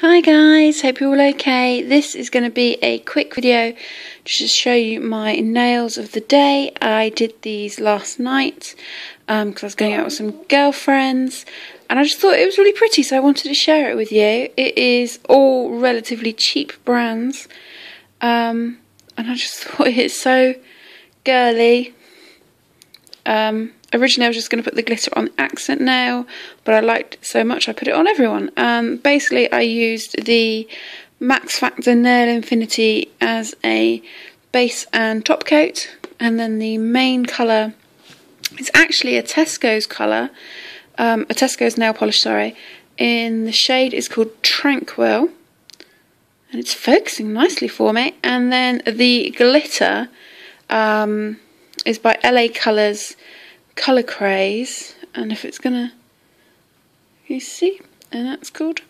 Hi guys, hope you're all okay. This is going to be a quick video just to show you my nails of the day. I did these last night because um, I was going out with some girlfriends and I just thought it was really pretty so I wanted to share it with you. It is all relatively cheap brands um, and I just thought it's so girly. Um, originally I was just going to put the glitter on the accent nail, but I liked it so much I put it on everyone. Um, basically, I used the Max Factor Nail Infinity as a base and top coat, and then the main colour is actually a Tesco's colour, um, a Tesco's nail polish, sorry, in the shade is called Tranquil, and it's focusing nicely for me. And then the glitter um, is by LA Colours Colour Craze, and if it's gonna, you see, and that's called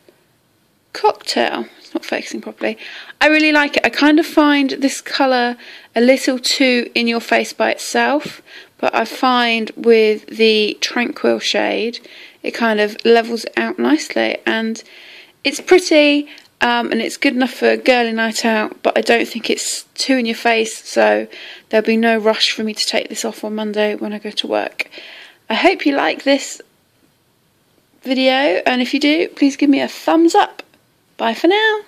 Cocktail. It's not focusing properly. I really like it. I kind of find this colour a little too in your face by itself, but I find with the Tranquil shade, it kind of levels out nicely, and it's pretty. Um, and it's good enough for a girly night out, but I don't think it's too in your face, so there'll be no rush for me to take this off on Monday when I go to work. I hope you like this video, and if you do, please give me a thumbs up. Bye for now.